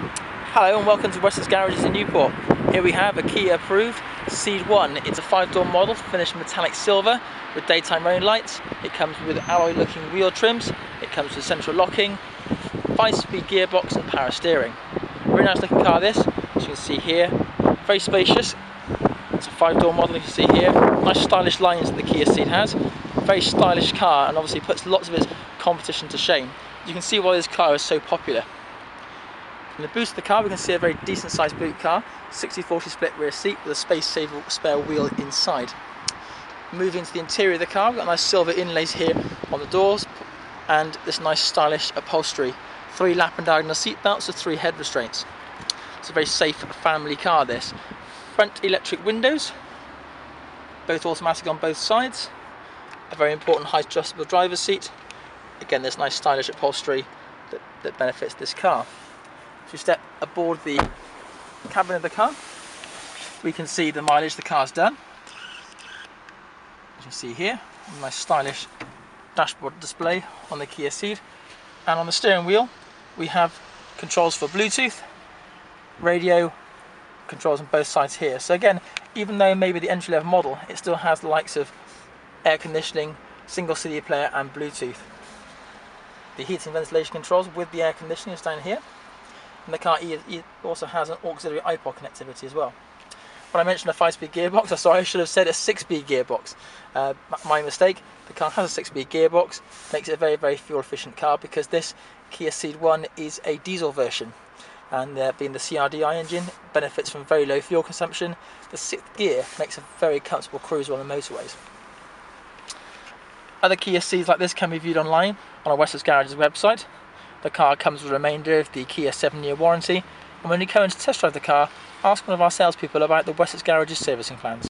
Hello and welcome to Wessex Garages in Newport. Here we have a Kia approved Ceed 1. It's a five door model finished metallic silver with daytime running lights. It comes with alloy looking wheel trims. It comes with central locking, 5 speed gearbox and power steering. Very nice looking car this, as you can see here. Very spacious. It's a five door model you can see here. Nice stylish lines that the Kia Ceed has. Very stylish car and obviously puts lots of its competition to shame. You can see why this car is so popular. In the boot of the car we can see a very decent sized boot car, 60-40 split rear seat with a space saver spare wheel inside. Moving to the interior of the car, we've got nice silver inlays here on the doors and this nice stylish upholstery. Three lap and diagonal seat belts with three head restraints. It's a very safe family car this. Front electric windows, both automatic on both sides. A very important height adjustable driver's seat. Again, this nice stylish upholstery that, that benefits this car. If we step aboard the cabin of the car, we can see the mileage the car's done. As you see here, a nice stylish dashboard display on the Kia Ceed. And on the steering wheel, we have controls for Bluetooth, radio, controls on both sides here. So again, even though maybe the entry level model, it still has the likes of air conditioning, single CD player and Bluetooth. The heating ventilation controls with the air conditioning is down here and the car also has an auxiliary iPod connectivity as well. When I mentioned a 5-speed gearbox, sorry, I should have said a 6-speed gearbox. Uh, my mistake, the car has a 6-speed gearbox, makes it a very, very fuel efficient car because this Kia Ceed 1 is a diesel version. And uh, being the CRDI engine, benefits from very low fuel consumption. The sixth gear makes a very comfortable cruise on the motorways. Other Kia Ceeds like this can be viewed online on our Wessex Garages website. The car comes with a remainder of the Kia 7 year warranty and when you come in to test drive the car, ask one of our salespeople about the Wessex Garages servicing plans.